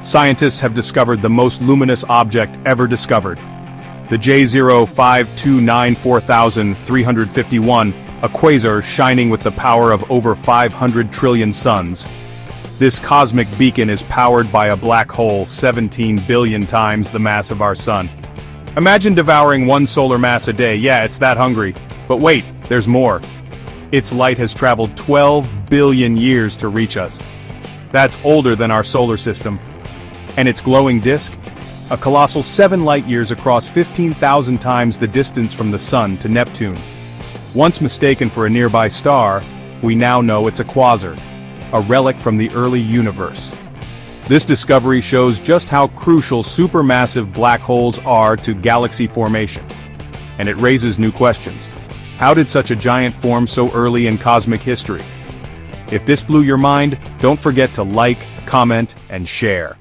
scientists have discovered the most luminous object ever discovered. The J05294351, a quasar shining with the power of over 500 trillion suns. This cosmic beacon is powered by a black hole 17 billion times the mass of our sun. Imagine devouring one solar mass a day, yeah, it's that hungry. But wait, there's more. Its light has traveled 12 billion years to reach us. That's older than our solar system. And its glowing disk? A colossal 7 light-years across 15,000 times the distance from the Sun to Neptune. Once mistaken for a nearby star, we now know it's a quasar, a relic from the early universe. This discovery shows just how crucial supermassive black holes are to galaxy formation. And it raises new questions. How did such a giant form so early in cosmic history? If this blew your mind, don't forget to like, comment, and share.